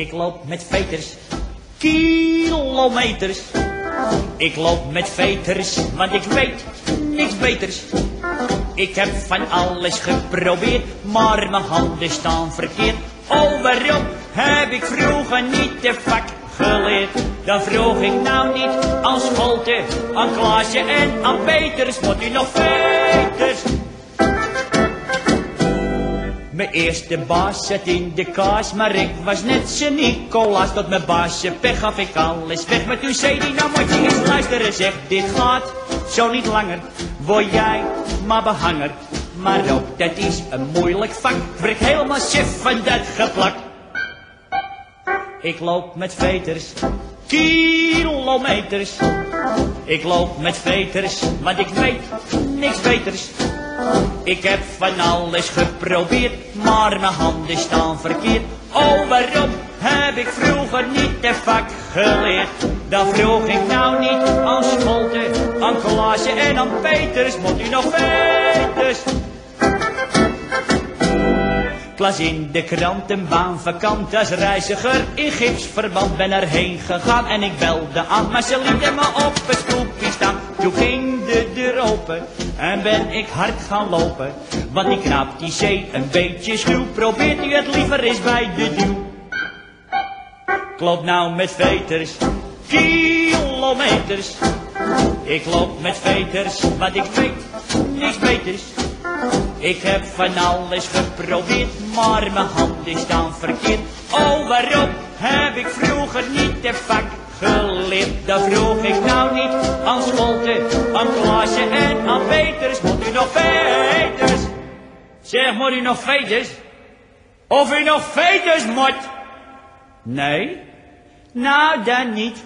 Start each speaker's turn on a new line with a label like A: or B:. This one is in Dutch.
A: Ik loop met veters, kilometers. Ik loop met veters, want ik weet niks beters. Ik heb van alles geprobeerd, maar mijn handen staan verkeerd. Oh, waarom heb ik vroeger niet de vak geleerd? Dan vroeg ik nou niet aan Scholte, aan Klaasje en aan Peters. Moet u nog veters? Mijn eerste baas zat in de kaas, maar ik was net zo Nicolaas. Tot mijn baasje pech gaf ik alles weg. Maar toen zei die, nou moet je eens luisteren, zeg, dit gaat zo niet langer. Word jij maar behanger. Maar ook dat is een moeilijk vak. Ik word helemaal chef van dat geplak. Ik loop met veters, kilometers. Ik loop met veters, want ik weet niks beters. Ik heb van alles geprobeerd, maar mijn handen staan verkeerd. Oh, waarom heb ik vroeger niet de vak geleerd? Dan vroeg ik nou niet aan Scholte, aan Klaasje en aan Peters. Moet u nog veters? Ik las in de krant een baan vakant als reiziger in gipsverband ben erheen gegaan en ik belde aan, maar ze lieten me op en ben ik hard gaan lopen, want die knaap die zee een beetje schuw, probeert u het liever eens bij de duw. Ik loop nou met veters, kilometers. Ik loop met veters, want ik weet niks beters. Ik heb van alles geprobeerd, maar mijn handen staan verkeerd. Oh, waarom heb ik vroeger niet de vak geleerd? Dat vroeg ik nou niet aan Scholte, aan Klaasje en aan Peters. Moet u nog veters? Zeg, moet u nog veters? Of u nog veters moet? Nee? Nou, dan niet.